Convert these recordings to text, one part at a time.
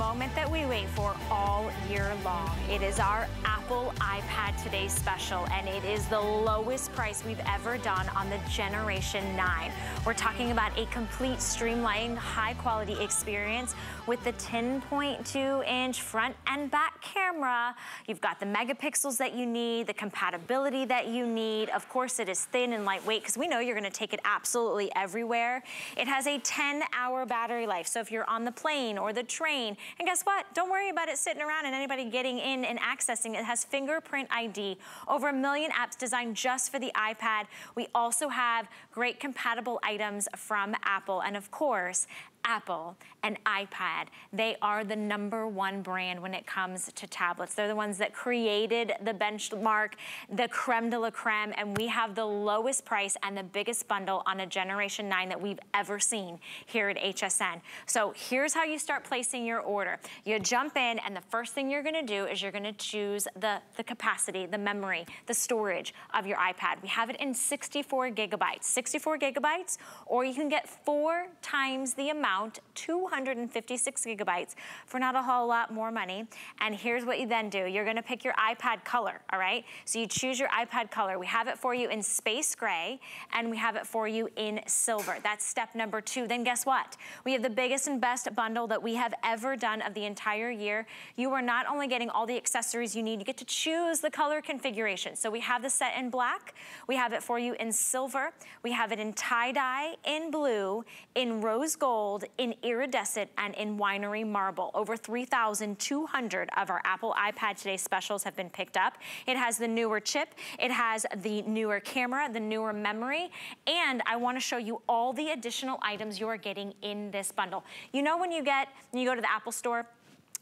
moment that we wait for all year long. It is our Apple iPad Today special, and it is the lowest price we've ever done on the Generation 9. We're talking about a complete streamlined, high-quality experience with the 10.2-inch front and back camera. You've got the megapixels that you need, the compatibility that you need. Of course, it is thin and lightweight because we know you're gonna take it absolutely everywhere. It has a 10-hour battery life, so if you're on the plane or the train, and guess what? Don't worry about it sitting around and anybody getting in and accessing. It has fingerprint ID, over a million apps designed just for the iPad. We also have great compatible items from Apple, and of course, Apple and iPad. They are the number one brand when it comes to tablets. They're the ones that created the benchmark, the creme de la creme, and we have the lowest price and the biggest bundle on a Generation 9 that we've ever seen here at HSN. So here's how you start placing your order. You jump in and the first thing you're gonna do is you're gonna choose the, the capacity, the memory, the storage of your iPad. We have it in 64 gigabytes. 64 gigabytes, or you can get four times the amount, 256 gigabytes for not a whole lot more money. And here's what you then do. You're gonna pick your iPad color, all right? So you choose your iPad color. We have it for you in space gray, and we have it for you in silver. That's step number two. Then guess what? We have the biggest and best bundle that we have ever done of the entire year. You are not only getting all the accessories you need, you get to choose the color configuration. So we have the set in black, we have it for you in silver, we have it in tie-dye, in blue, in rose gold, in iridescent, and in winery marble. Over 3,200 of our Apple iPad Today specials have been picked up. It has the newer chip, it has the newer camera, the newer memory, and I wanna show you all the additional items you are getting in this bundle. You know when you get, when you go to the Apple store,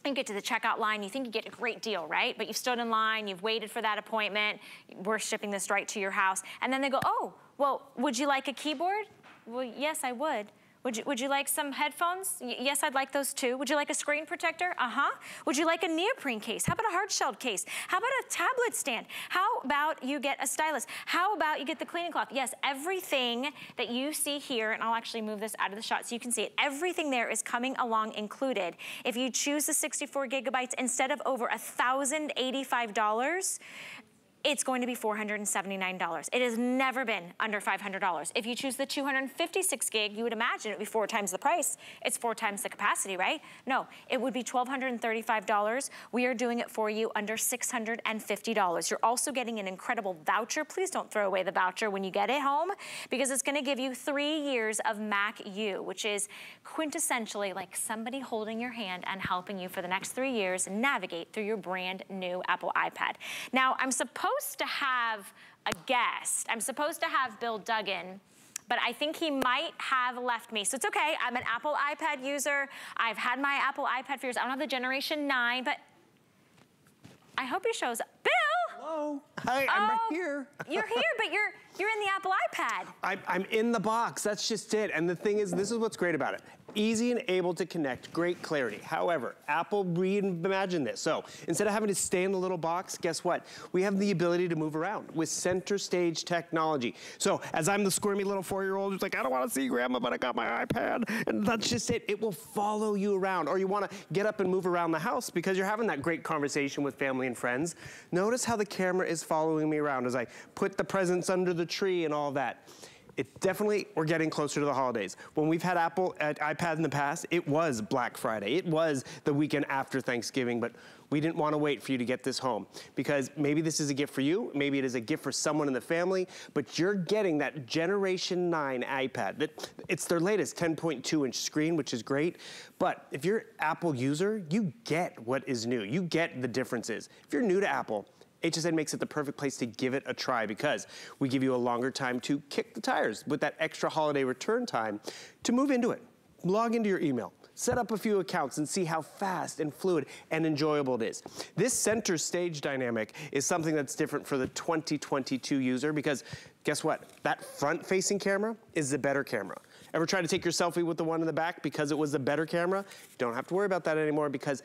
and get to the checkout line, you think you get a great deal, right? But you've stood in line, you've waited for that appointment, we're shipping this right to your house, and then they go, oh, well, would you like a keyboard? Well, yes, I would. Would you, would you like some headphones? Y yes, I'd like those too. Would you like a screen protector? Uh-huh. Would you like a neoprene case? How about a hard-shelled case? How about a tablet stand? How about you get a stylus? How about you get the cleaning cloth? Yes, everything that you see here, and I'll actually move this out of the shot so you can see it, everything there is coming along included. If you choose the 64 gigabytes, instead of over $1,085, it's going to be $479. It has never been under $500. If you choose the 256 gig, you would imagine it would be four times the price. It's four times the capacity, right? No, it would be $1,235. We are doing it for you under $650. You're also getting an incredible voucher. Please don't throw away the voucher when you get it home because it's gonna give you three years of Mac U, which is quintessentially like somebody holding your hand and helping you for the next three years navigate through your brand new Apple iPad. Now, I'm supposed supposed to have a guest. I'm supposed to have Bill Duggan but I think he might have left me. So it's okay, I'm an Apple iPad user. I've had my Apple iPad for years. I don't have the Generation 9, but I hope he shows up. Bill! Hello. Hi, I'm oh, right here. you're here, but you're you're in the Apple iPad. I, I'm in the box, that's just it. And the thing is, this is what's great about it. Easy and able to connect, great clarity. However, Apple reimagined this. So instead of having to stay in the little box, guess what? We have the ability to move around with center stage technology. So as I'm the squirmy little four-year-old who's like, I don't wanna see grandma, but I got my iPad. And that's just it, it will follow you around. Or you wanna get up and move around the house because you're having that great conversation with family and friends. Notice how the camera is following me around as I put the presents under the tree and all that. It definitely, we're getting closer to the holidays. When we've had Apple uh, iPad in the past, it was Black Friday. It was the weekend after Thanksgiving, but we didn't want to wait for you to get this home because maybe this is a gift for you, maybe it is a gift for someone in the family, but you're getting that Generation 9 iPad. It's their latest 10.2 inch screen, which is great, but if you're Apple user, you get what is new. You get the differences. If you're new to Apple, HSN makes it the perfect place to give it a try because we give you a longer time to kick the tires with that extra holiday return time to move into it. Log into your email, set up a few accounts and see how fast and fluid and enjoyable it is. This center stage dynamic is something that's different for the 2022 user because guess what? That front facing camera is the better camera. Ever try to take your selfie with the one in the back because it was the better camera? You don't have to worry about that anymore because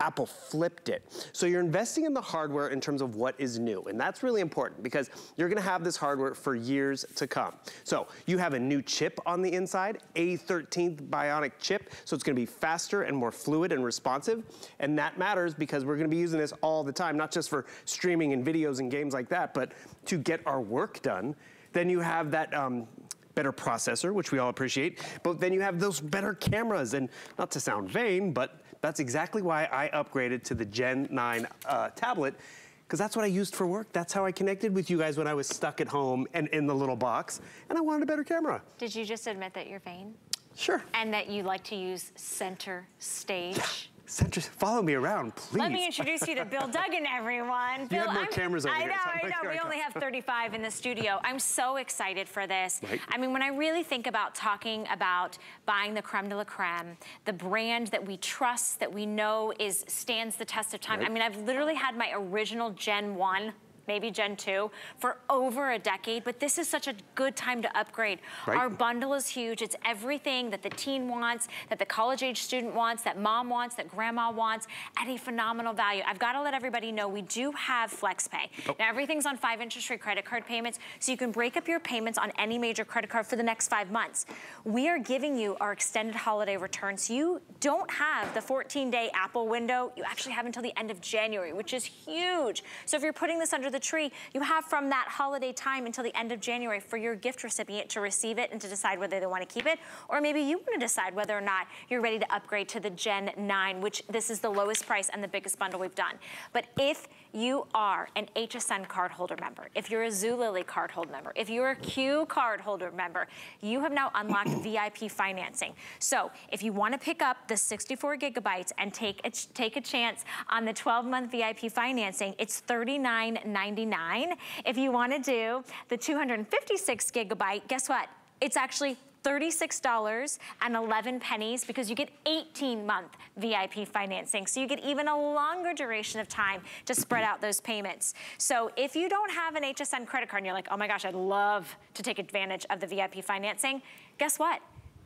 Apple flipped it. So you're investing in the hardware in terms of what is new. And that's really important because you're gonna have this hardware for years to come. So you have a new chip on the inside, A13 Bionic chip. So it's gonna be faster and more fluid and responsive. And that matters because we're gonna be using this all the time, not just for streaming and videos and games like that, but to get our work done. Then you have that um, better processor, which we all appreciate, but then you have those better cameras. And not to sound vain, but that's exactly why I upgraded to the Gen 9 uh, tablet because that's what I used for work. That's how I connected with you guys when I was stuck at home and in the little box, and I wanted a better camera. Did you just admit that you're vain? Sure. And that you like to use center stage? Follow me around, please. Let me introduce you to Bill Duggan, everyone. Bill, have more cameras over I here, know, so I'm I know. We only have 35 in the studio. I'm so excited for this. Right. I mean, when I really think about talking about buying the creme de la creme, the brand that we trust, that we know is stands the test of time. Right. I mean, I've literally had my original Gen 1 maybe Gen 2, for over a decade, but this is such a good time to upgrade. Right. Our bundle is huge. It's everything that the teen wants, that the college age student wants, that mom wants, that grandma wants, at a phenomenal value. I've got to let everybody know we do have FlexPay. Oh. Now everything's on five interest free credit card payments, so you can break up your payments on any major credit card for the next five months. We are giving you our extended holiday return, so you don't have the 14 day Apple window. You actually have until the end of January, which is huge. So if you're putting this under the tree, you have from that holiday time until the end of January for your gift recipient to receive it and to decide whether they want to keep it, or maybe you want to decide whether or not you're ready to upgrade to the Gen 9, which this is the lowest price and the biggest bundle we've done. But if you are an HSN cardholder member, if you're a Zulily cardholder member, if you're a Q cardholder member, you have now unlocked VIP financing. So if you want to pick up the 64 gigabytes and take a, take a chance on the 12-month VIP financing, it's $39.99. If you want to do the 256 gigabyte, guess what? It's actually $36.11 pennies because you get 18 month VIP financing. So you get even a longer duration of time to spread out those payments. So if you don't have an HSN credit card and you're like, oh my gosh, I'd love to take advantage of the VIP financing, guess what?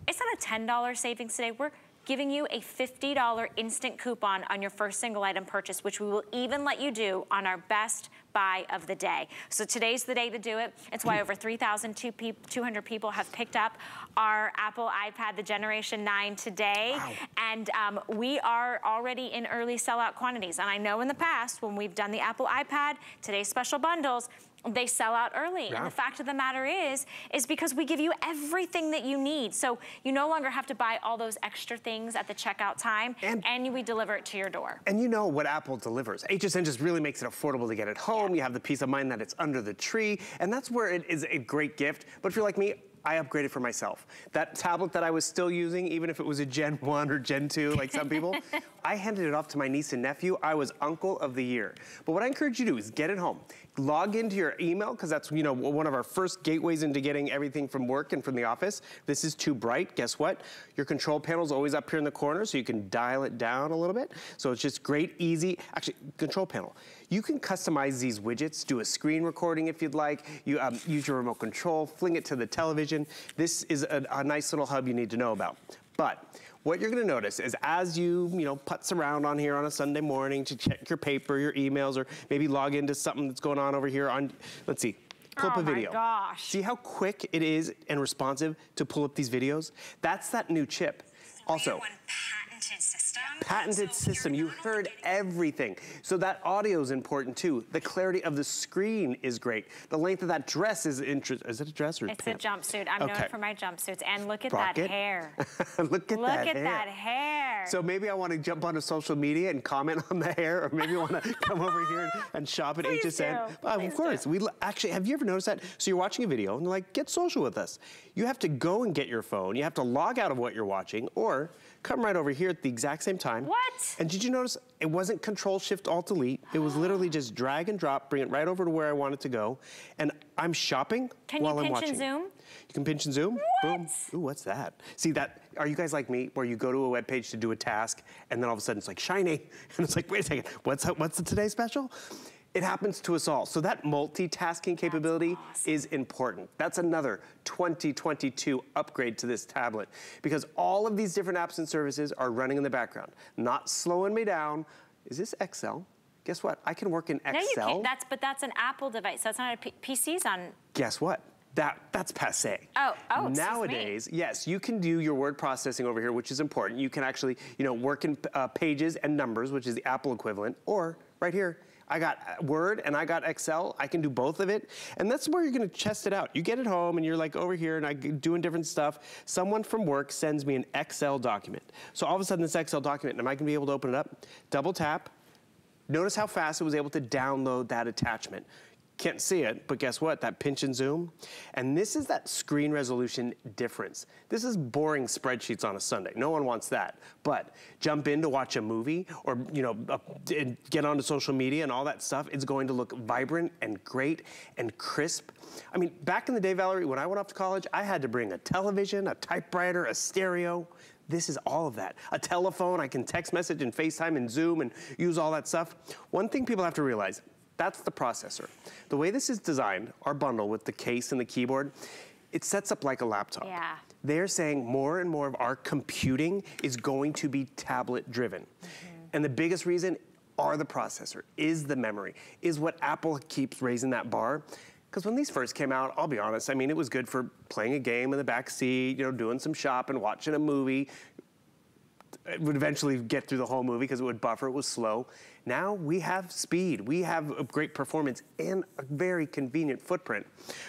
It's not a $10 savings today. We're giving you a $50 instant coupon on your first single item purchase, which we will even let you do on our best buy of the day. So today's the day to do it. It's why over 3,200 people have picked up our Apple iPad, the Generation 9 today. Wow. And um, we are already in early sellout quantities. And I know in the past when we've done the Apple iPad, today's special bundles, they sell out early. Yeah. And the fact of the matter is, is because we give you everything that you need. So you no longer have to buy all those extra things at the checkout time And- and we deliver it to your door. And you know what Apple delivers. HSN just really makes it affordable to get at home. You have the peace of mind that it's under the tree. And that's where it is a great gift. But if you're like me, I upgraded for myself. That tablet that I was still using, even if it was a Gen 1 or Gen 2, like some people, I handed it off to my niece and nephew. I was uncle of the year. But what I encourage you to do is get it home. Log into your email, because that's you know one of our first gateways into getting everything from work and from the office. This is too bright. Guess what? Your control panel is always up here in the corner, so you can dial it down a little bit. So it's just great, easy. Actually, control panel. You can customize these widgets, do a screen recording if you'd like. You um, use your remote control, fling it to the television. This is a, a nice little hub you need to know about. But what you're gonna notice is as you, you know, putz around on here on a Sunday morning to check your paper, your emails, or maybe log into something that's going on over here on, let's see, pull up Oh a my video. gosh. See how quick it is and responsive to pull up these videos? That's that new chip. Also, patented system. patented So you're system. You heard everything. So that audio is important too. The clarity of the screen is great. The length of that dress is interesting. Is it a dress or a jumpsuit? It's a jumpsuit. I'm Okay. known for my jumpsuits. And look at Rocket. that hair. Look at Look that at hair. that hair. So maybe I want to jump onto social media and comment on the hair, or maybe I want to come over here and, and shop at Please HSN. do. Uh, of course, do. we actually have you ever noticed that? So you're watching a video and they're like, get social with us. You have to go and get your phone. You have to log out of what you're watching, or come right over here at the exact same time. What? And did you notice it wasn't Control Shift Alt Delete? It was literally just drag and drop, bring it right over to where I want it to go, and I'm shopping Can while I'm watching. Can you pinch and zoom? You can pinch and zoom. Boom. Ooh, what's that? See that? Are you guys like me, where you go to a web page to do a task, and then all of a sudden it's like shiny, and it's like, wait a second, what's what's the today special? It happens to us all. So that multitasking capability is important. That's another 2022 upgrade to this tablet because all of these different apps and services are running in the background, not slowing me down, is this Excel? Guess what? I can work in Excel. No, you can't. That's, but that's an Apple device. So that's not a P PC's on. Guess what? That, that's passe. Oh, oh, Nowadays, yes, you can do your word processing over here, which is important. You can actually, you know, work in uh, pages and numbers, which is the Apple equivalent, or right here, I got uh, Word and I got Excel. I can do both of it. And that's where you're gonna test it out. You get it home and you're like over here and I'm doing different stuff. Someone from work sends me an Excel document. So all of a sudden this Excel document, am I gonna be able to open it up? Double tap. Notice how fast it was able to download that attachment. Can't see it, but guess what? That pinch and zoom. And this is that screen resolution difference. This is boring spreadsheets on a Sunday. No one wants that. But jump in to watch a movie or, you know, uh, get onto social media and all that stuff. It's going to look vibrant and great and crisp. I mean, back in the day, Valerie, when I went off to college, I had to bring a television, a typewriter, a stereo. This is all of that. A telephone, I can text message and FaceTime and Zoom and use all that stuff. One thing people have to realize, that's the processor. The way this is designed, our bundle with the case and the keyboard, it sets up like a laptop. Yeah. They're saying more and more of our computing is going to be tablet driven. Mm -hmm. And the biggest reason are the processor, is the memory, is what Apple keeps raising that bar. Because when these first came out, I'll be honest, I mean, it was good for playing a game in the back seat, you know, doing some shopping, watching a movie. It would eventually get through the whole movie because it would buffer, it was slow. Now we have speed, we have a great performance and a very convenient footprint,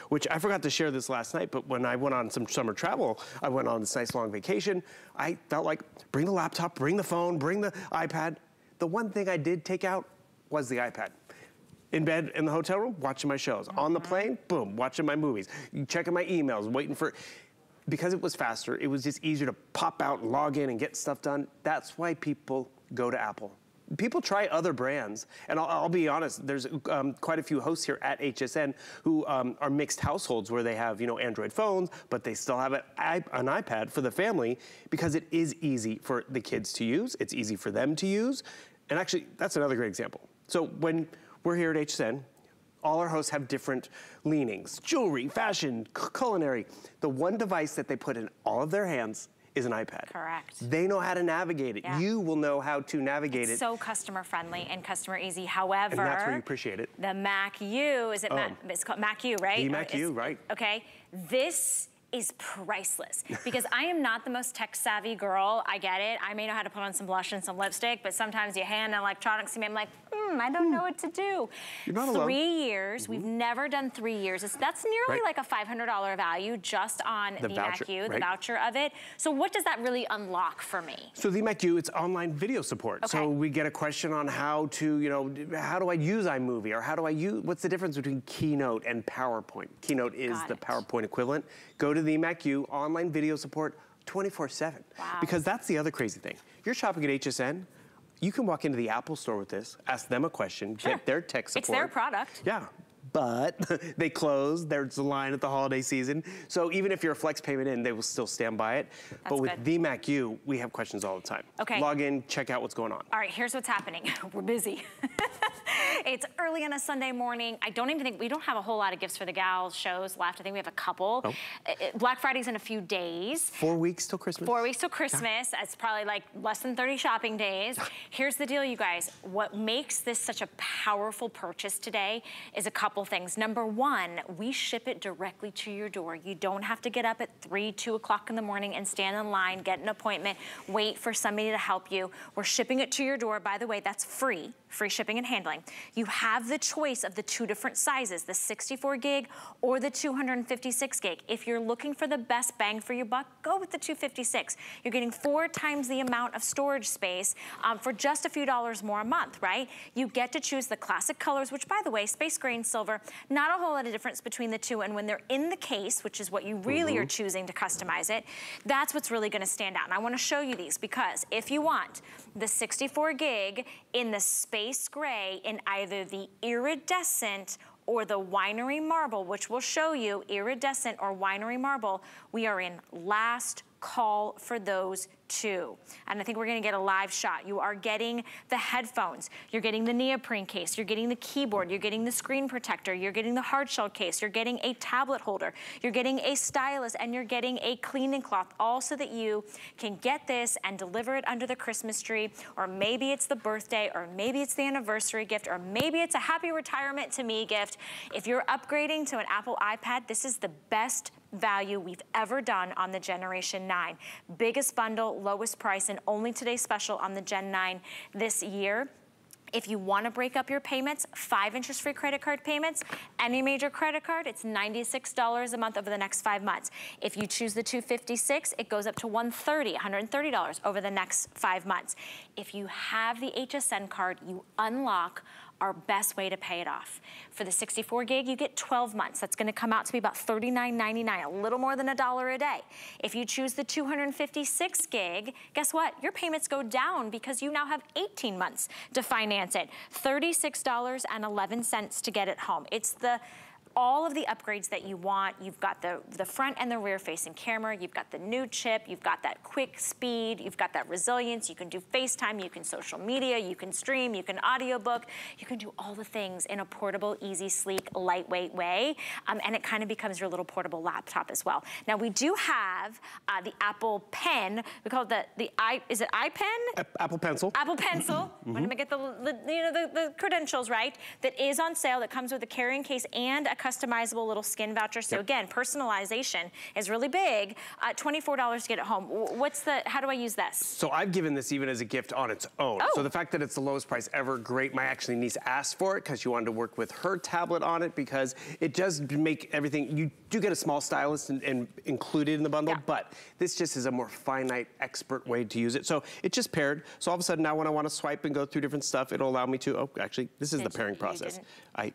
which I forgot to share this last night, but when I went on some summer travel, I went on this nice long vacation, I felt like bring the laptop, bring the phone, bring the iPad. The one thing I did take out was the iPad in bed in the hotel room, watching my shows. On the mm-hmm. plane, boom, watching my movies, checking my emails, waiting for, because it was faster, it was just easier to pop out, and log in, and get stuff done. That's why people go to Apple people try other brands. And I'll, I'll be honest, there's um, quite a few hosts here at HSN who um, are mixed households where they have, you know, Android phones, but they still have an, an iPad for the family because it is easy for the kids to use. It's easy for them to use. And actually, that's another great example. So when we're here at HSN, all our hosts have different leanings, jewelry, fashion, culinary. The one device that they put in all of their hands is an iPad. Correct. They know how to navigate it. Yeah. You will know how to navigate it's it. so customer friendly and customer easy. However, and that's where you appreciate it. The Mac U, is it oh. Mac, it's called Mac U, right? The uh, Mac U, right. Okay, this is priceless because I am not the most tech savvy girl. I get it. I may know how to put on some blush and some lipstick, but sometimes you hand electronics to me, I'm like, hmm, I don't know what to do. You're not three alone. years. Mm -hmm. We've never done three years. that's nearly right. like a $500 value just on the, the voucher, MacU, right. the voucher of it. So what does that really unlock for me? So the MacU, it's online video support. Okay. So we get a question on how to, you know, how do I use iMovie or how do I use, what's the difference between Keynote and PowerPoint? Keynote is Got the it. PowerPoint equivalent. Go to the MacU, online video support 24-7. Wow. Because that's the other crazy thing. You're shopping at HSN, you can walk into the Apple store with this, ask them a question, sure. get their tech support. It's their product. Yeah, but they close. There's a line at the holiday season. So even if you're a flex payment in, they will still stand by it. That's but with good. VMAC we have questions all the time. Okay. Log in, check out what's going on. All right, here's what's happening. We're busy. it's early on a Sunday morning. I don't even think, we don't have a whole lot of gifts for the gals shows left. I think we have a couple. Oh. Uh, uh, Black Friday's in a few days. Four weeks till Christmas. Four weeks till Christmas. Yeah. It's probably like less than 30 shopping days. Here's the deal, you guys. What makes this such a powerful purchase today is a couple things. Number one, we ship it directly to your door. You don't have to get up at three, two o'clock in the morning and stand in line, get an appointment, wait for somebody to help you. We're shipping it to your door. By the way, that's free free shipping and handling. You have the choice of the two different sizes, the 64 gig or the 256 gig. If you're looking for the best bang for your buck, go with the 256. You're getting four times the amount of storage space um, for just a few dollars more a month, right? You get to choose the classic colors, which by the way, space gray and silver, not a whole lot of difference between the two. And when they're in the case, which is what you really mm -hmm. are choosing to customize it, that's what's really gonna stand out. And I wanna show you these because if you want the 64 gig in the space space gray in either the iridescent or the winery marble, which we'll show you iridescent or winery marble, we are in last call for those two. And I think we're gonna get a live shot. You are getting the headphones, you're getting the neoprene case, you're getting the keyboard, you're getting the screen protector, you're getting the hard shell case, you're getting a tablet holder, you're getting a stylus, and you're getting a cleaning cloth, all so that you can get this and deliver it under the Christmas tree, or maybe it's the birthday, or maybe it's the anniversary gift, or maybe it's a happy retirement to me gift. If you're upgrading to an Apple iPad, this is the best value we've ever done on the Generation 9. Biggest bundle, lowest price, and only today's special on the Gen 9 this year. If you wanna break up your payments, five interest-free credit card payments, any major credit card, it's $96 a month over the next five months. If you choose the 256, it goes up to $130, $130 over the next five months. If you have the HSN card, you unlock our best way to pay it off. For the 64 gig, you get 12 months. That's gonna come out to be about $39.99, a little more than a dollar a day. If you choose the 256 gig, guess what? Your payments go down because you now have 18 months to finance it. $36.11 to get it home. It's the all of the upgrades that you want. You've got the, the front and the rear facing camera. You've got the new chip. You've got that quick speed. You've got that resilience. You can do FaceTime. You can social media. You can stream. You can audiobook. You can do all the things in a portable, easy, sleek, lightweight way. Um, and it kind of becomes your little portable laptop as well. Now we do have uh, the Apple Pen. We call it the, the i, is it iPen? Apple Pencil. Apple Pencil. Mm -hmm. Me get the, the you know, the, the credentials right. That is on sale. That comes with a carrying case and a customizable little skin voucher. So yep. again, personalization is really big. Uh, $24 to get it home. What's the, how do I use this? So I've given this even as a gift on its own. Oh. So the fact that it's the lowest price ever, great. My actually niece asked for it because she wanted to work with her tablet on it because it does make everything, you do get a small stylus and, and included in the bundle, yeah. but this just is a more finite, expert way to use it. So it just paired. So all of a sudden now when I want to swipe and go through different stuff, it'll allow me to, oh, actually, this is Did the pairing you, process. I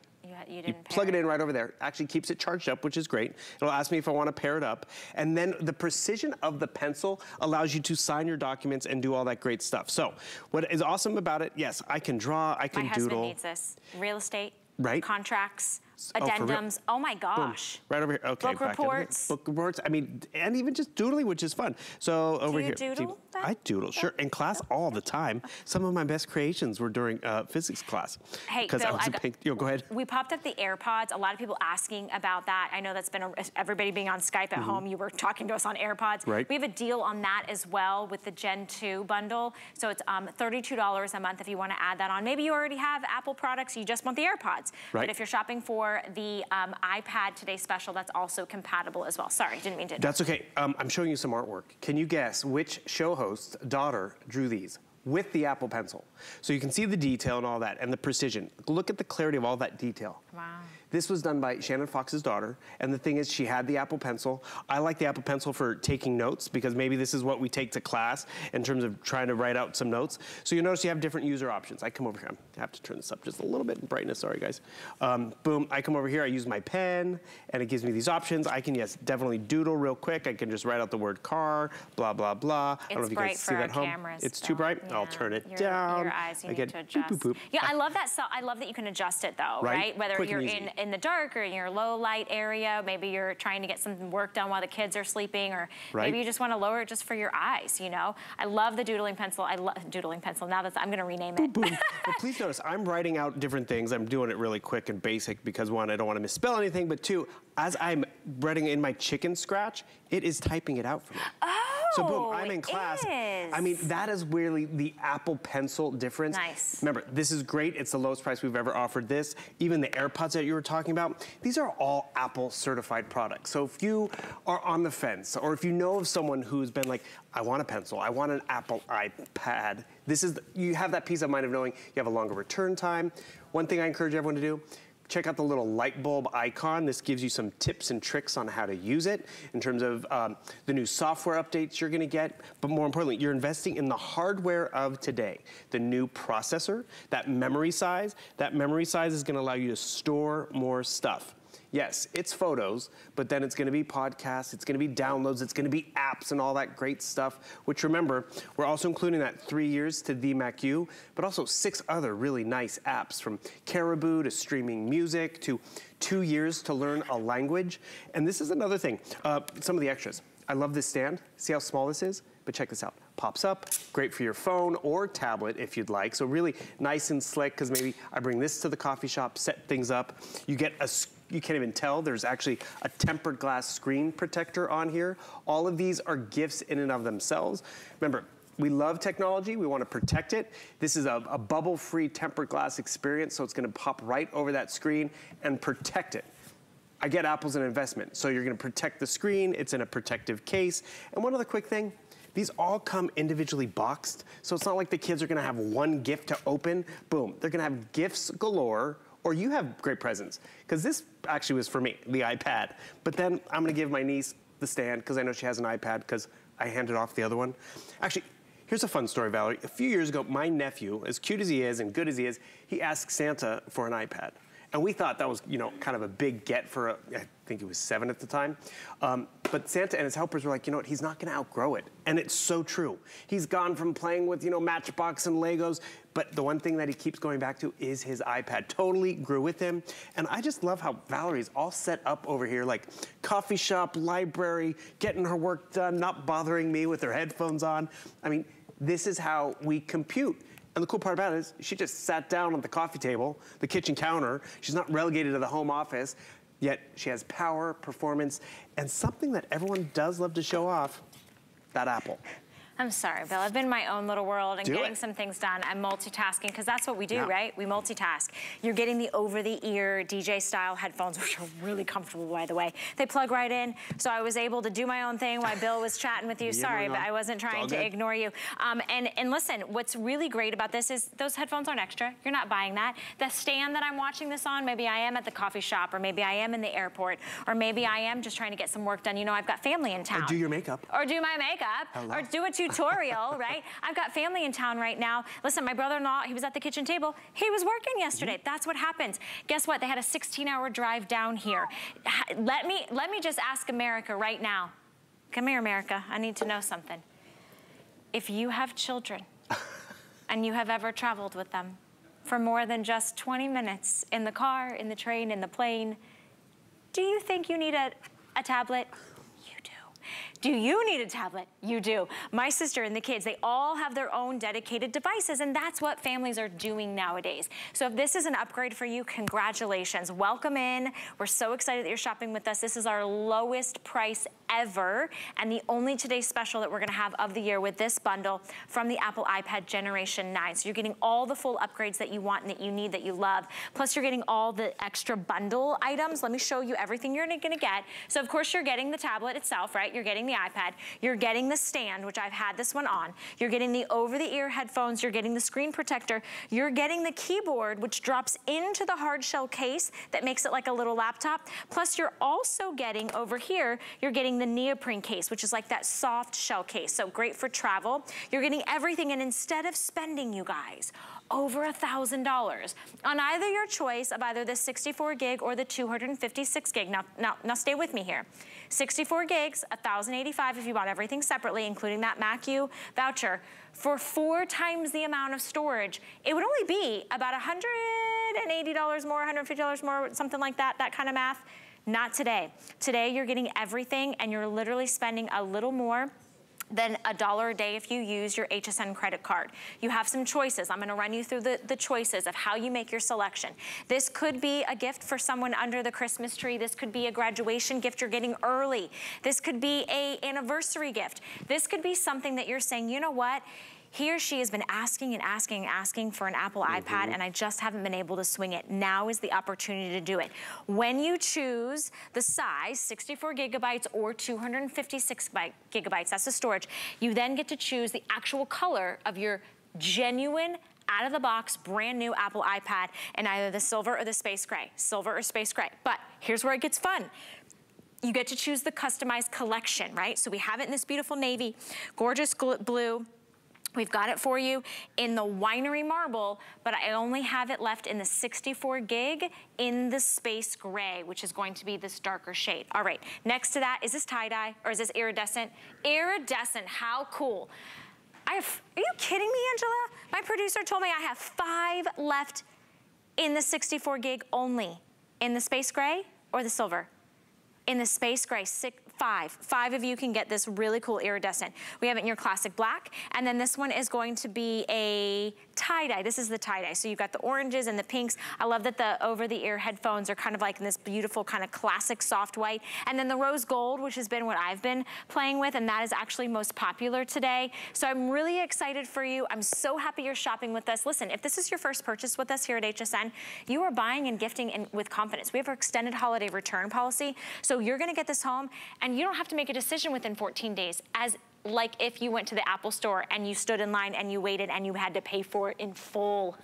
you, you plug it in right over there. Actually keeps it charged up, which is great. It'll ask me if I want to pair it up. And then the precision of the pencil allows you to sign your documents and do all that great stuff. So what is awesome about it, yes, I can draw, I can My doodle. My husband needs this. Real estate, right? contracts, addendums. Oh, oh my gosh. Boom. Right over here. Okay. Book reports. Book reports. I mean, and even just doodling, which is fun. So Do over here. doodle? that? I doodle, sure. In class all the time. Some of my best creations were during uh, physics class. Hey, Bill, I was a pink. Yo, go ahead. We popped up the AirPods. A lot of people asking about that. I know that's been a, everybody being on Skype at mm -hmm. home. You were talking to us on AirPods. Right. We have a deal on that as well with the Gen 2 bundle. So it's um, $32 a month if you want to add that on. Maybe you already have Apple products. You just want the AirPods. Right. But if you're shopping for the um, iPad Today Special, that's also compatible as well. Sorry, didn't mean to. That's okay. Um, I'm showing you some artwork. Can you guess which show host's daughter drew these? with the Apple Pencil. So you can see the detail and all that and the precision. Look at the clarity of all that detail. Wow. This was done by Shannon Fox's daughter, and the thing is, she had the Apple Pencil. I like the Apple Pencil for taking notes because maybe this is what we take to class in terms of trying to write out some notes. So you notice you have different user options. I come over here, I have to turn this up just a little bit in brightness, sorry guys. Um, boom, I come over here, I use my pen, and it gives me these options. I can, yes, definitely doodle real quick. I can just write out the word car, blah, blah, blah. It's I don't know if you guys see that home. Cameras, it's too bright? Yeah. I'll turn it your, down. Your eyes, you I need to adjust. Boop, boop, boop. Yeah, I love that. So I love that you can adjust it though, right? right? Whether Quick you're in, in the dark or in your low light area, maybe you're trying to get some work done while the kids are sleeping, or right. maybe you just want to lower it just for your eyes, you know? I love the doodling pencil. I love doodling pencil. Now that's, I'm going to rename it. Boom, boom. well, please notice, I'm writing out different things. I'm doing it really quick and basic because one, I don't want to misspell anything, but two, as I'm writing in my chicken scratch, it is typing it out for me. Oh. So boom, oh, I'm in class. I mean, that is really the Apple Pencil difference. Nice. Remember, this is great. It's the lowest price we've ever offered this. Even the AirPods that you were talking about, these are all Apple certified products. So if you are on the fence, or if you know of someone who's been like, I want a pencil, I want an Apple iPad, this is, you have that peace of mind of knowing you have a longer return time. One thing I encourage everyone to do, check out the little light bulb icon. This gives you some tips and tricks on how to use it in terms of um, the new software updates you're gonna get, but more importantly, you're investing in the hardware of today. The new processor, that memory size, that memory size is gonna allow you to store more stuff. Yes, it's photos, but then it's gonna be podcasts, it's gonna be downloads, it's gonna be apps and all that great stuff, which remember, we're also including that three years to the Mac U, but also six other really nice apps from Caribou to streaming music to two years to learn a language. And this is another thing, uh, some of the extras. I love this stand. See how small this is? But check this out. Pops up, great for your phone or tablet if you'd like. So really nice and slick because maybe I bring this to the coffee shop, set things up. You get a you can't even tell. There's actually a tempered glass screen protector on here. All of these are gifts in and of themselves. Remember, we love technology, we wanna protect it. This is a, a bubble-free tempered glass experience, so it's gonna pop right over that screen and protect it. I get Apple's an investment. So you're gonna protect the screen, it's in a protective case. And one other quick thing, these all come individually boxed. So it's not like the kids are gonna have one gift to open, boom. They're gonna have gifts galore, or you have great presents. Because this actually was for me, the iPad. But then I'm gonna give my niece the stand, because I know she has an iPad, because I handed off the other one. Actually, Here's a fun story, Valerie. A few years ago, my nephew, as cute as he is and good as he is, he asked Santa for an iPad. And we thought that was, you know, kind of a big get for, a, I think he was seven at the time. Um, but Santa and his helpers were like, you know what, he's not gonna outgrow it. And it's so true. He's gone from playing with, you know, Matchbox and Legos, but the one thing that he keeps going back to is his iPad. Totally grew with him. And I just love how Valerie's all set up over here, like coffee shop, library, getting her work done, not bothering me with her headphones on. I mean, this is how we compute. And the cool part about it is she just sat down at the coffee table, the kitchen counter. She's not relegated to the home office, yet she has power, performance, and something that everyone does love to show off, that apple. I'm sorry, Bill. I've been in my own little world and do getting it. some things done. I'm multitasking because that's what we do, Yeah. right? We multitask. You're getting the over-the-ear DJ-style headphones, which are really comfortable, by the way. They plug right in, so I was able to do my own thing while Bill was chatting with you. Sorry, but. I wasn't trying to good. ignore you. Um, and, and listen, what's really great about this is those headphones aren't extra. You're not buying that. The stand that I'm watching this on, maybe I am at the coffee shop, or maybe I am in the airport, or maybe I am just trying to get some work done. You know, I've got family in town do your makeup. or do my makeup Hello. or do a tutorial, right? I've got family in town right now. Listen, my brother-in-law, he was at the kitchen table. He was working yesterday. Mm-hmm. That's what happens. Guess what? They had a 16-hour drive down here. Let me let me just ask America right now. Come here, America. I need to know something. If you have children and you have ever traveled with them for more than just 20 minutes in the car, in the train, in the plane, do you think you need a, a tablet? Do you need a tablet? You do. My sister and the kids, they all have their own dedicated devices, and that's what families are doing nowadays. So if this is an upgrade for you, congratulations. Welcome in. We're so excited that you're shopping with us. This is our lowest price ever, and the only today special that we're gonna have of the year with this bundle from the Apple iPad Generation 9. So you're getting all the full upgrades that you want and that you need, that you love. Plus you're getting all the extra bundle items. Let me show you everything you're gonna get. So of course you're getting the tablet itself, right? You're getting the iPad. You're getting the stand, which I've had this one on. You're getting the over-the-ear headphones. You're getting the screen protector. You're getting the keyboard, which drops into the hard shell case that makes it like a little laptop. Plus you're also getting over here, you're getting the neoprene case, which is like that soft shell case. So great for travel. You're getting everything. And instead of spending, you guys, over a $1,000 on either your choice of either the 64 gig or the 256 gig. Now, now, now stay with me here. 64 gigs, 1,085 if you bought everything separately, including that Mac U voucher. For four times the amount of storage, it would only be about $180 more, $150 more, something like that, that kind of math. Not today. Today you're getting everything and you're literally spending a little more than a dollar a day if you use your HSN credit card. You have some choices. I'm gonna run you through the, the choices of how you make your selection. This could be a gift for someone under the Christmas tree. This could be a graduation gift you're getting early. This could be a anniversary gift. This could be something that you're saying, you know what? He or she has been asking and asking and asking for an Apple iPad mm-hmm. and I just haven't been able to swing it. Now is the opportunity to do it. When you choose the size, 64 gigabytes or 256 gigabytes, that's the storage, you then get to choose the actual color of your genuine out of the box, brand new Apple iPad in either the silver or the space gray, silver or space gray. But here's where it gets fun you get to choose the customized collection, right? So we have it in this beautiful navy, gorgeous blue, We've got it for you in the winery marble, but I only have it left in the 64 gig in the space gray, which is going to be this darker shade. All right, next to that, is this tie-dye or is this iridescent? Iridescent, how cool. I have, are you kidding me, Angela? My producer told me I have five left in the 64 gig only. In the space gray or the silver? In the space gray, six, five. Five of you can get this really cool iridescent. We have it in your classic black, and then this one is going to be a tie-dye. This is the tie-dye. So you've got the oranges and the pinks. I love that the over-the-ear headphones are kind of like in this beautiful kind of classic soft white. And then the rose gold, which has been what I've been playing with, and that is actually most popular today. So I'm really excited for you. I'm so happy you're shopping with us. Listen, if this is your first purchase with us here at HSN, you are buying and gifting in, with confidence. We have our extended holiday return policy. So you're gonna get this home and and you don't have to make a decision within 14 days as like if you went to the Apple store and you stood in line and you waited and you had to pay for it in full.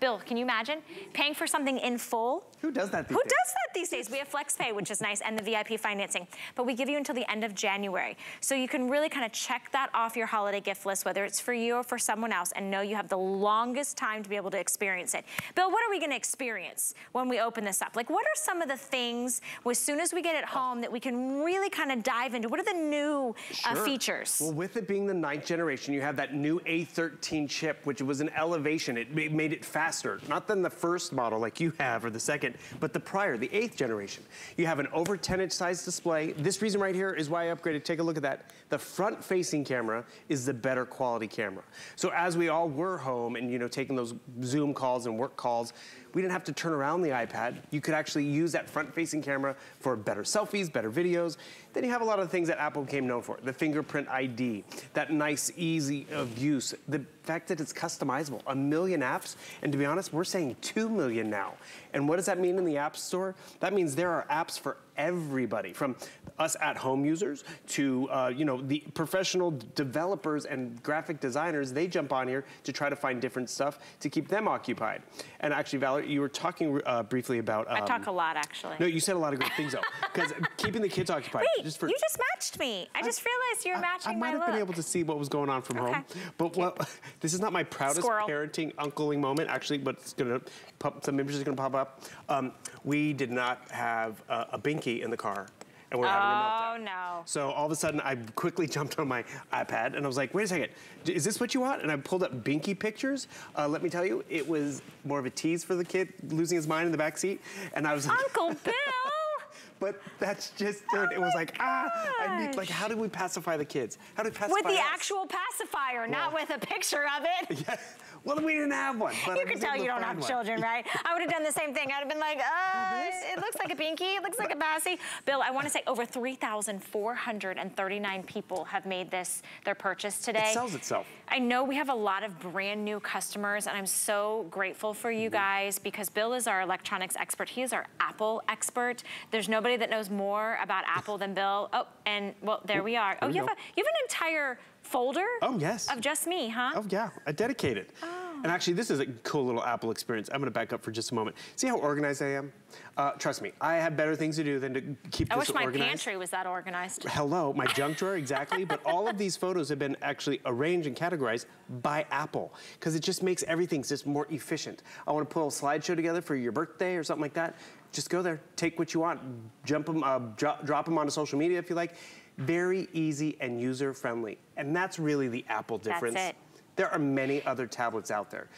Bill, can you imagine paying for something in full? Who does that Who days? does that these days? We have FlexPay, which is nice, and the VIP financing. But we give you until the end of January. So you can really kind of check that off your holiday gift list, whether it's for you or for someone else, and know you have the longest time to be able to experience it. Bill, what are we gonna experience when we open this up? Like, what are some of the things, as soon as we get it home, that we can really kind of dive into? What are the new uh, sure. uh, features? Well, with it being the ninth generation, you have that new A13 chip, which was an elevation. It made it faster, not than the first model like you have or the second, but the prior, the eighth generation. You have an over 10 inch size display. This reason right here is why I upgraded. Take a look at that. The front facing camera is the better quality camera. So as we all were home and you know taking those Zoom calls and work calls, we didn't have to turn around the iPad. You could actually use that front-facing camera for better selfies, better videos. Then you have a lot of things that Apple became known for. The fingerprint ID, that nice, easy of use. The fact that it's customizable. A million apps, and to be honest, we're saying two million now. And what does that mean in the App Store? That means there are apps for everybody, from us at-home users to, uh, you know, the professional developers and graphic designers, they jump on here to try to find different stuff to keep them occupied. And actually, Valerie, you were talking uh, briefly about... Um, I talk a lot, actually. No, you said a lot of great things, though. Because keeping the kids occupied... Wait, just for, you just matched me. I, I just realized you're matching I, I might have look. been able to see what was going on from okay. home. But well, this is not my proudest Squirrel. parenting uncling moment, actually, but it's going to... Some images are going to pop up. Um, we did not have uh, a binky in the car and we're having a meltdown. Oh, no. So all of a sudden, I quickly jumped on my iPad, and I was like, wait a second, is this what you want? And I pulled up Binky pictures. Uh, let me tell you, it was more of a tease for the kid losing his mind in the back seat. And I was like... Uncle Bill! But that's just it. Oh it was like, ah, I need, like, how do we pacify the kids? How do we pacify With the us? actual pacifier, well, not with a picture of it. Yeah. Well, we didn't have one. you can tell you don't have one. children, right? I would have done the same thing. I'd have been like, uh, it looks like a binky. It looks like a bassy. Bill, I want to say over 3,439 people have made this their purchase today. It sells itself. I know we have a lot of brand new customers, and I'm so grateful for you mm -hmm. guys because Bill is our electronics expert. He is our Apple expert. There's nobody that knows more about Apple than Bill. Oh, and well, there we are. oh, you have, a, you have an entire folder? Oh, yes. Of just me, huh? Oh, yeah, I dedicated. Oh. And actually, this is a cool little Apple experience. I'm gonna back up for just a moment. See how organized I am? Uh, trust me, I have better things to do than to keep I this organized. I wish my pantry was that organized. Hello, my junk drawer, exactly. but all of these photos have been actually arranged and categorized by Apple because it just makes everything just more efficient. I wanna pull a slideshow together for your birthday or something like that. Just go there, take what you want, jump them, uh, drop, drop them onto social media if you like very easy and user-friendly. And that's really the Apple difference. That's it. There are many other tablets out there.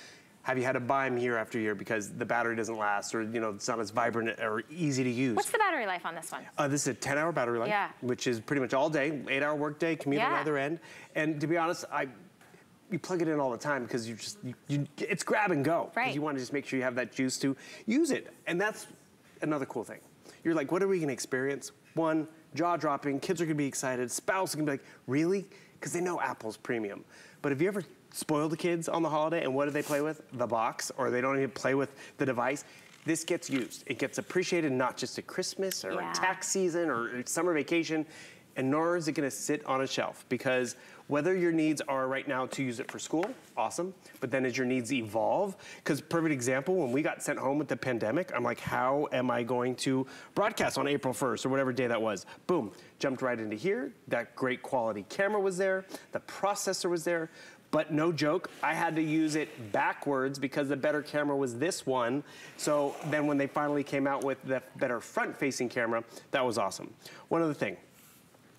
Have you had to buy them year after year because the battery doesn't last or you know it's not as vibrant or easy to use? What's the battery life on this one? Uh, this is a 10-hour battery life, yeah. which is pretty much all day, eight-hour workday, commute yeah. on the other end. And to be honest, I you plug it in all the time because you just you, you, it's grab and go. Right. You want to just make sure you have that juice to use it, and that's another cool thing. You're like, what are we going to experience? One, jaw dropping, kids are gonna be excited, spouse are gonna be like, really? Because they know Apple's premium. But have you ever spoiled the kids on the holiday and what do they play with? The box, or they don't even play with the device. This gets used. It gets appreciated not just at Christmas or yeah. tax season or summer vacation, and nor is it gonna sit on a shelf because whether your needs are right now to use it for school, awesome. But then as your needs evolve, because perfect example, when we got sent home with the pandemic, I'm like, how am I going to broadcast on April 1st or whatever day that was? Boom, jumped right into here. That great quality camera was there. The processor was there But no joke, I had to use it backwards because the better camera was this one. So then when they finally came out with the better front-facing camera, that was awesome. One other thing,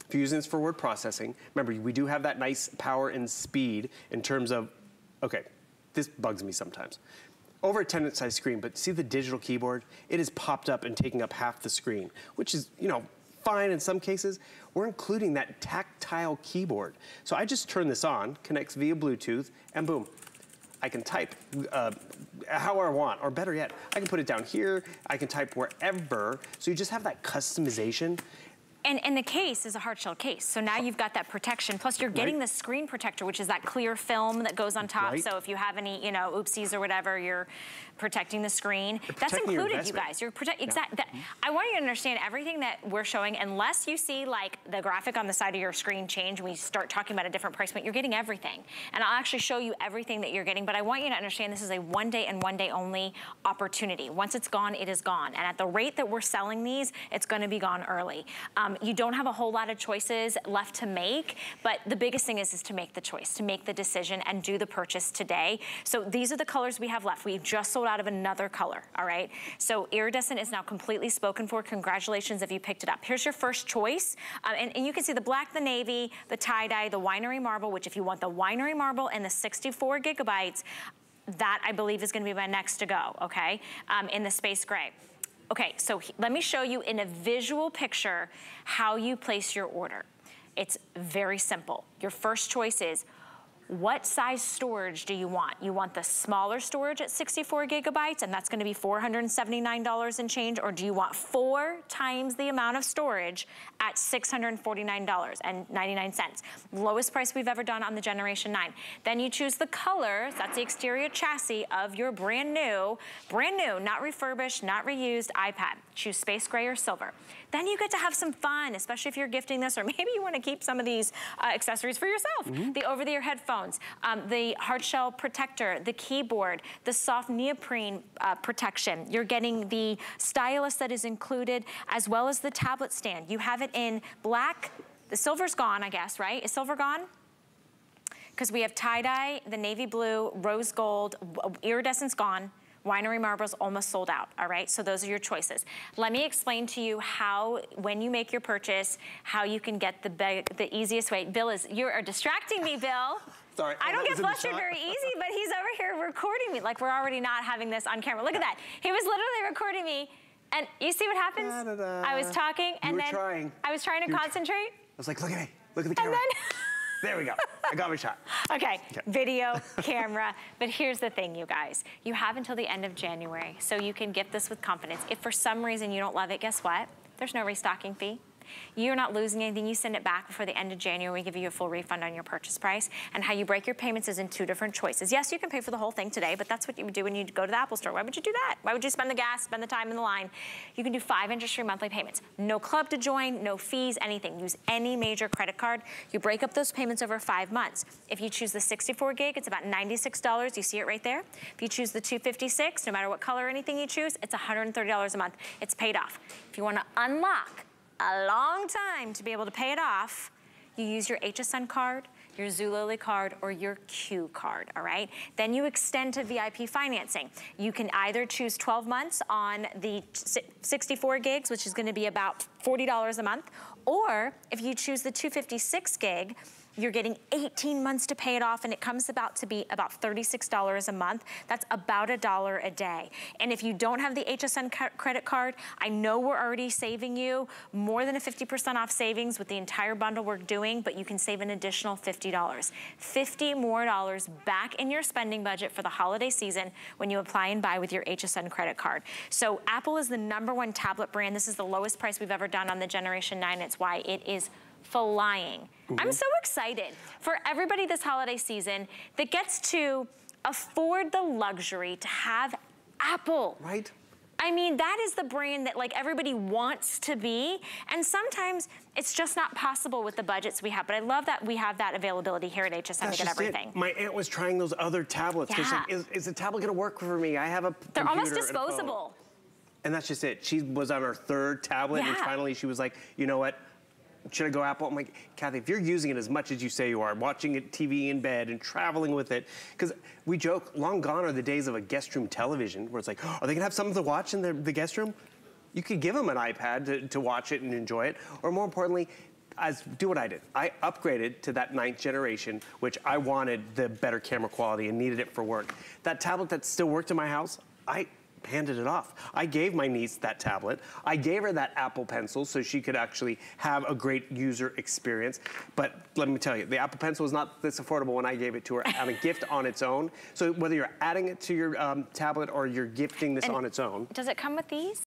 this for word processing, remember, we do have that nice power and speed in terms of, okay, this bugs me sometimes. Over a 10 inch size screen, but see the digital keyboard? It is popped up and taking up half the screen, which is, you know, fine in some cases. We're including that tactile keyboard. So I just turn this on, connects via Bluetooth, and boom, I can type uh, however I want, or better yet, I can put it down here, I can type wherever, so you just have that customization. And, and the case is a hard shell case. So now you've got that protection. Plus you're getting right. the screen protector, which is that clear film that goes on top. Right. So if you have any, you know, oopsies or whatever, you're protecting the screen. That's protecting your included, you guys. You're protect exact. that- I want you to understand everything that we're showing, unless you see like the graphic on the side of your screen change, and we start talking about a different price point, you're getting everything. And I'll actually show you everything that you're getting, but I want you to understand this is a one day and one day only opportunity. Once it's gone, it is gone. And at the rate that we're selling these, it's gonna be gone early. Um, you don't have a whole lot of choices left to make, but the biggest thing is, is to make the choice, to make the decision and do the purchase today. So these are the colors we have left. We just sold out of another color, all right? So iridescent is now completely spoken for. Congratulations if you picked it up. Here's your first choice. Um, and, and you can see the black, the navy, the tie-dye, the winery marble, which if you want the winery marble and the 64 gigabytes, that I believe is gonna be my next to go, okay? Um, in the space gray. Okay, so he- let me show you in a visual picture how you place your order. It's very simple. Your first choice is, what size storage do you want? You want the smaller storage at 64 gigabytes, and that's gonna be $479 and change, or do you want four times the amount of storage at $649.99? Lowest price we've ever done on the Generation 9. Then you choose the color, that's the exterior chassis of your brand new, brand new, not refurbished, not reused iPad. Choose space gray or silver. Then you get to have some fun, especially if you're gifting this, or maybe you wanna keep some of these uh, accessories for yourself. The over-the-ear headphones, um, the hard shell protector, the keyboard, the soft neoprene uh, protection. You're getting the stylus that is included, as well as the tablet stand. You have it in black, the silver's gone, I guess, right? Is silver gone? because we have tie-dye, the navy blue, rose gold, iridescence gone, winery marble's almost sold out, all right? So those are your choices. Let me explain to you how, when you make your purchase, how you can get the, the easiest way. Bill is, you are distracting me, Bill. Sorry, I don't get flustered very easy, but he's over here recording me. Like we're already not having this on camera. Look at that. He was literally recording me. And you see what happens? Da-da-da. I was talking and then trying. I was trying to You concentrate. I was like, look at me, look at the And camera. There we go, I got my shot. Okay, Okay. video, camera, but here's the thing, you guys. You have until the end of January, so you can get this with confidence. If for some reason you don't love it, guess what? There's no restocking fee. You're not losing anything. You send it back before the end of January. We give you a full refund on your purchase price. And how you break your payments is in two different choices. Yes, you can pay for the whole thing today, but that's what you would do when you go to the Apple store. Why would you do that? Why would you spend the gas, spend the time in the line? You can do five interest-free monthly payments. No club to join, no fees, anything. Use any major credit card. You break up those payments over five months. If you choose the 64 gig, it's about $96. You see it right there. If you choose the 256, no matter what color or anything you choose, it's $130 a month. It's paid off. If you want to unlock a long time to be able to pay it off, you use your HSN card, your Zulily card, or your Q card, all right? Then you extend to VIP financing. You can either choose 12 months on the 64 gigs, which is gonna be about $40 a month, or if you choose the 256 gig, you're getting 18 months to pay it off and it comes about to be about $36 a month. That's about a dollar a day. And if you don't have the HSN credit card, I know we're already saving you more than a 50% off savings with the entire bundle we're doing, but you can save an additional $50. 50 more dollars back in your spending budget for the holiday season when you apply and buy with your HSN credit card. So Apple is the number one tablet brand. This is the lowest price we've ever done on the Generation 9. It's why it is flying. I'm mm-hmm. so excited for everybody this holiday season that gets to afford the luxury to have Apple. Right? I mean, that is the brand that like everybody wants to be. And sometimes it's just not possible with the budgets we have. But I love that we have that availability here at HSN That's to get everything. it. My aunt was trying those other tablets. she's like, Yeah. is, is the tablet gonna work for me? I have a They're almost computer and disposable. And that's just it. She was on her third tablet, and finally she was like, you know what? Should I go Apple? I'm like, Kathy, if you're using it as much as you say you are, watching it TV in bed and traveling with it, because we joke, long gone are the days of a guest room television where it's like, oh, are they gonna have something to watch in the, the guest room? You could give them an iPad to, to watch it and enjoy it, or more importantly, as do what I did. I upgraded to that ninth generation, which I wanted the better camera quality and needed it for work. That tablet that still worked in my house, I handed it off. I gave my niece that tablet. I gave her that Apple Pencil so she could actually have a great user experience. But let me tell you, the Apple Pencil was not this affordable when I gave it to her on a gift on its own. So whether you're adding it to your um, tablet or you're gifting this And on its own. Does it come with these?